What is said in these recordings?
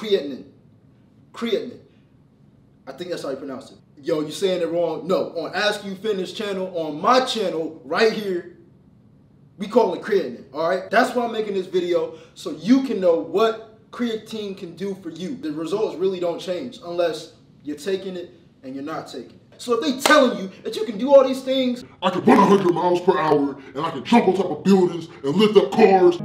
creatinine. Creatinine. I think that's how you pronounce it. Yo, you saying it wrong? No. On Ask You Fitness channel, on my channel, right here, we call it creatinine, all right? That's why I'm making this video, so you can know what creatine can do for you. The results really don't change unless you're taking it and you're not taking it. So if they telling you that you can do all these things, I can run 100 miles per hour, and I can jump on top of buildings and lift up cars.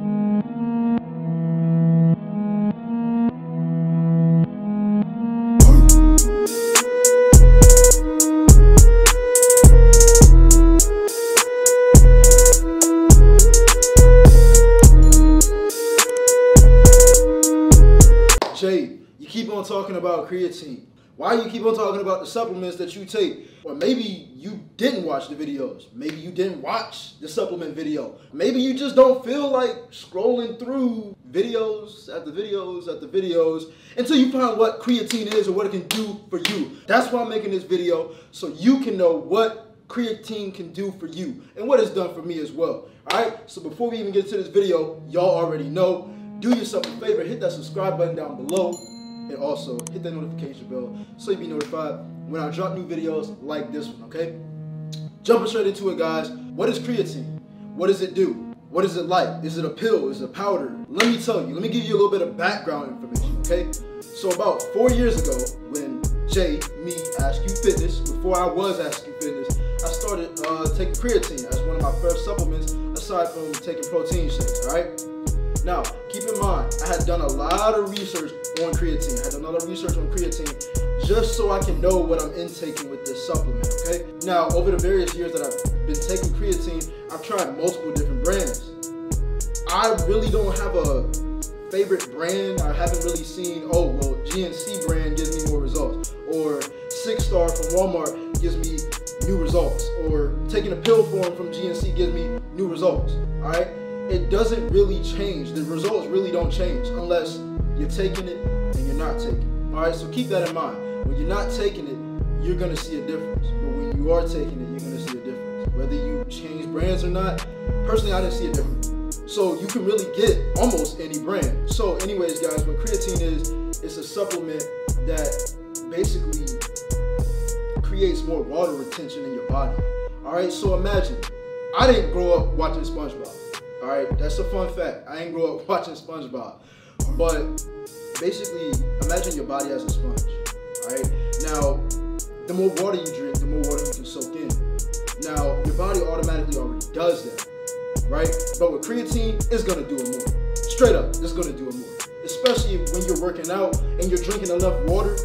About creatine. Why you keep on talking about the supplements that you take? Or maybe you didn't watch the videos. Maybe you didn't watch the supplement video. Maybe you just don't feel like scrolling through videos after videos after videos until you find what creatine is or what it can do for you. That's why I'm making this video so you can know what creatine can do for you and what it's done for me as well. All right, so before we even get to this video, y'all already know, do yourself a favor, hit that subscribe button down below and also hit that notification bell so you be notified when I drop new videos like this one, okay? Jumping straight into it, guys. What is creatine? What does it do? What is it like? Is it a pill? Is it a powder? Let me tell you, let me give you a little bit of background information, okay? So about four years ago, when Jay, me, Ask You Fitness, before I was Ask You Fitness, I started uh, taking creatine as one of my first supplements aside from taking protein shakes, all right? Now, keep in mind, I had done a lot of research on creatine. I had done a lot of research on creatine just so I can know what I'm intaking with this supplement, okay? Now, over the various years that I've been taking creatine, I've tried multiple different brands. I really don't have a favorite brand. I haven't really seen, oh, well, GNC brand gives me more results. Or Six Star from Walmart gives me new results. Or taking a pill form from GNC gives me new results, all right? It doesn't really change. The results really don't change unless you're taking it and you're not taking it. All right, so keep that in mind. When you're not taking it, you're gonna see a difference. But when you are taking it, you're gonna see a difference. Whether you change brands or not, personally, I didn't see a difference. So you can really get almost any brand. So anyways, guys, what creatine is, it's a supplement that basically creates more water retention in your body. All right, so imagine, I didn't grow up watching SpongeBob. All right, that's a fun fact. I ain't grow up watching SpongeBob, but basically, imagine your body as a sponge. All right, now the more water you drink, the more water you can soak in. Now your body automatically already does that, right? But with creatine, it's gonna do it more. Straight up, it's gonna do it more. Especially when you're working out and you're drinking enough water,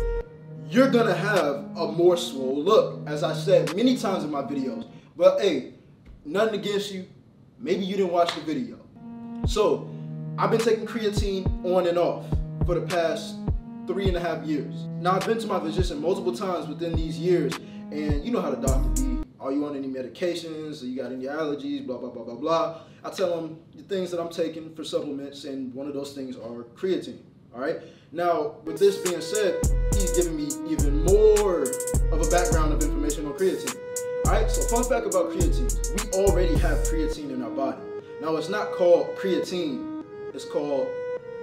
you're gonna have a more swole look. As I said many times in my videos. But hey, nothing against you Maybe you didn't watch the video. So, I've been taking creatine on and off for the past three and a half years. Now, I've been to my physician multiple times within these years, and you know how the doctor be. Are you on any medications? Are you got any allergies? Blah, blah, blah, blah, blah. I tell them the things that I'm taking for supplements, and one of those things are creatine. All right. Now, with this being said, he's giving me even more of a background of information on creatine. Alright, so fun fact about creatine. We already have creatine in our body. Now it's not called creatine, it's called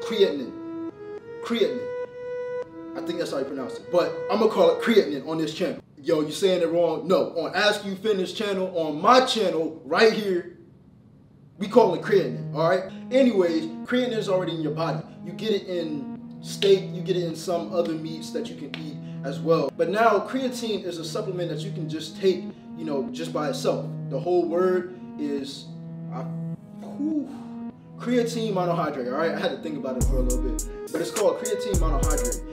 creatinine. Creatinine. I think that's how you pronounce it. But I'm gonna call it creatinine on this channel. Yo, you saying it wrong? No. On Ask You Fitness channel, on my channel, right here, we call it creatinine, alright? Anyways, creatinine is already in your body. You get it in steak, you get it in some other meats that you can eat as well. But now creatine is a supplement that you can just take you know, just by itself. The whole word is uh, whew, creatine monohydrate. All right, I had to think about it for a little bit, but it's called creatine monohydrate.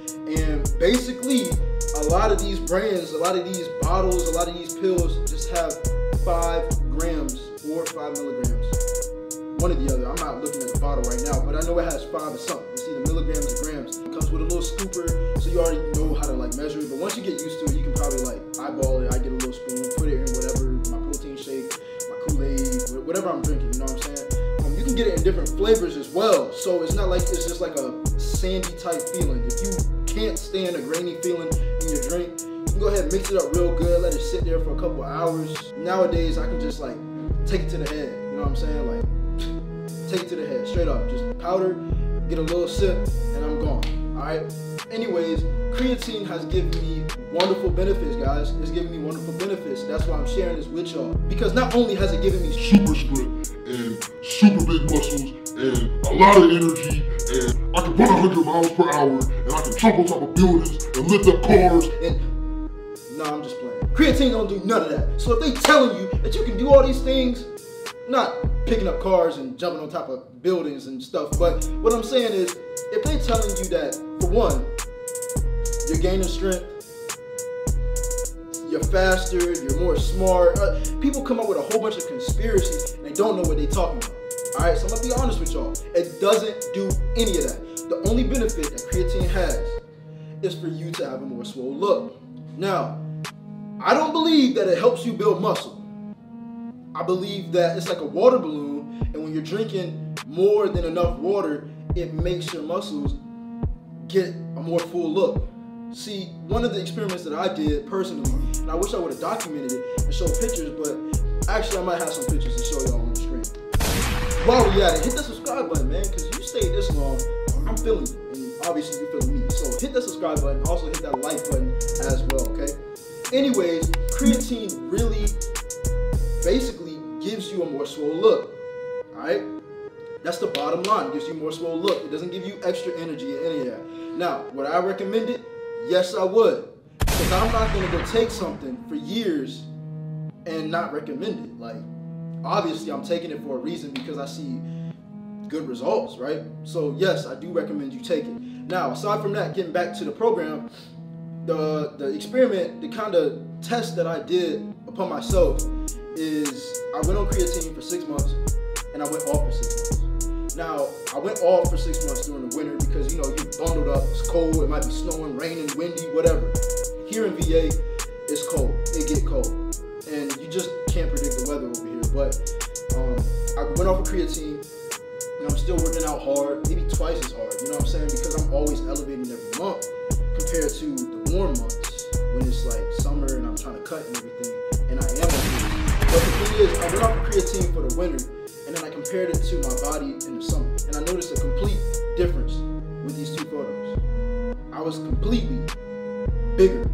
And basically, a lot of these brands, a lot of these bottles, a lot of these pills just have five grams, or five milligrams. One or the other. I'm not looking at the bottle right now, but I know it has five or something. It's either milligrams or grams. It comes with a little scooper, so you already know how to like measure it. But once you get used to it, you can probably like eyeball it. I get a little spoon, put it in whatever, my protein shake, my Kool-Aid, whatever I'm drinking, you know what I'm saying? Um, you can get it in different flavors as well. So it's not like it's just like a sandy type feeling. If you can't stand a grainy feeling in your drink, you can go ahead and mix it up real good, let it sit there for a couple hours. Nowadays, I can just like take it to the head, you know what I'm saying? Like, take it to the head, straight up. Just powder, get a little sip, and I'm gone. All right. Anyways, creatine has given me wonderful benefits, guys. It's given me wonderful benefits. That's why I'm sharing this with y'all. Because not only has it given me super strength and super big muscles and a lot of energy and I can run 100 miles per hour and I can jump on top of buildings and lift up cars. And no, nah, I'm just playing. Creatine don't do none of that. So if they telling you that you can do all these things, not picking up cars and jumping on top of buildings and stuff, but what I'm saying is, if they're telling you that, for one, you're gaining strength, you're faster, you're more smart. Uh, people come up with a whole bunch of conspiracies and they don't know what they're talking about. All right, so I'm gonna be honest with y'all. It doesn't do any of that. The only benefit that creatine has is for you to have a more swole look. Now, I don't believe that it helps you build muscle. I believe that it's like a water balloon, and when you're drinking more than enough water, it makes your muscles get a more full look. See, one of the experiments that I did personally, and I wish I would have documented it and showed pictures, but actually I might have some pictures to show y'all on the screen. While we at it, hit the subscribe button, man, because you stayed this long, I'm feeling you, and obviously you're feeling me. So hit that subscribe button, also hit that like button as well, okay? Anyways, creatine really basically gives you a more swole look. Alright? That's the bottom line. It gives you more swole look. It doesn't give you extra energy or any of that. Now, would I recommend it? Yes, I would. Because I'm not going to go take something for years and not recommend it. Like, obviously, I'm taking it for a reason because I see good results, right? So, yes, I do recommend you take it. Now, aside from that, getting back to the program, the the experiment, the kind of test that I did upon myself is I went on creatine for six months and I went off for six months. Now, I went off for six months during the winter because, you know, you bundled up, it's cold, it might be snowing, raining, windy, whatever. Here in VA, it's cold, it get cold. And you just can't predict the weather over here. But um, I went off of creatine, and I'm still working out hard, maybe twice as hard, you know what I'm saying? Because I'm always elevating every month compared to the warm months when it's like summer and I'm trying to cut and everything, I of creatine for the winter, and then I compared it to my body in the summer, and I noticed a complete difference with these two photos. I was completely bigger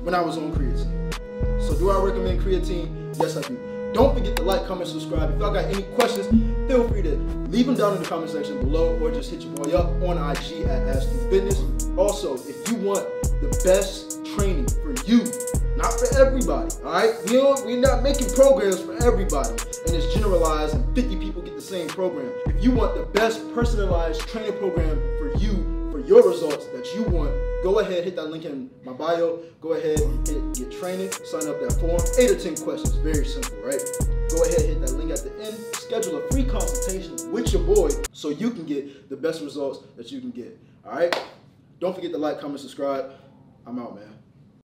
when I was on creatine. So do I recommend creatine? Yes, I do. Don't forget to like, comment, subscribe. If y'all got any questions, feel free to leave them down in the comment section below or just hit your boy up on IG at Ask Fitness. Also, if you want the best training not for everybody, all right? We don't, we're not making programs for everybody, and it's generalized, and 50 people get the same program. If you want the best personalized training program for you, for your results that you want, go ahead, hit that link in my bio. Go ahead, hit get training, sign up that form. Eight or 10 questions, very simple, right? Go ahead, hit that link at the end. Schedule a free consultation with your boy so you can get the best results that you can get, all right? Don't forget to like, comment, subscribe. I'm out, man.